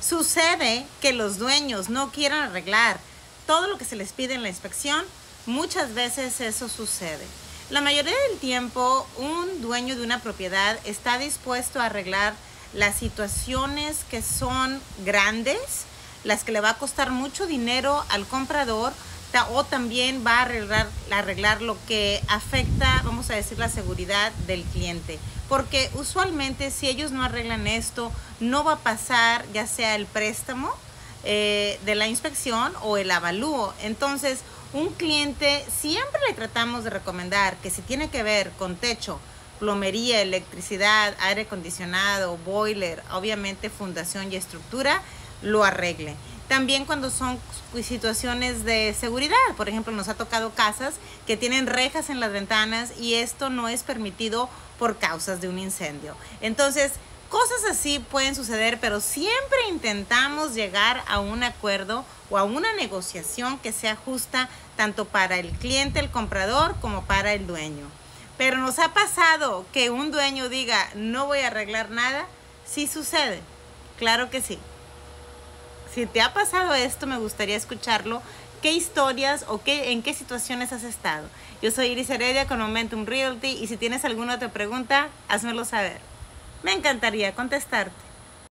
Sucede que los dueños no quieran arreglar todo lo que se les pide en la inspección. Muchas veces eso sucede. La mayoría del tiempo un dueño de una propiedad está dispuesto a arreglar las situaciones que son grandes, las que le va a costar mucho dinero al comprador o también va a arreglar, arreglar lo que afecta, vamos a decir, la seguridad del cliente. Porque usualmente si ellos no arreglan esto, no va a pasar ya sea el préstamo eh, de la inspección o el avalúo. Entonces, un cliente siempre le tratamos de recomendar que si tiene que ver con techo, plomería, electricidad, aire acondicionado, boiler, obviamente fundación y estructura, lo arregle. También cuando son situaciones de seguridad, por ejemplo, nos ha tocado casas que tienen rejas en las ventanas y esto no es permitido por causas de un incendio. Entonces, cosas así pueden suceder, pero siempre intentamos llegar a un acuerdo o a una negociación que sea justa tanto para el cliente, el comprador, como para el dueño. Pero nos ha pasado que un dueño diga, no voy a arreglar nada. Sí sucede, claro que sí. Si te ha pasado esto, me gustaría escucharlo. ¿Qué historias o qué, en qué situaciones has estado? Yo soy Iris Heredia con Momentum Realty y si tienes alguna otra pregunta, házmelo saber. Me encantaría contestarte.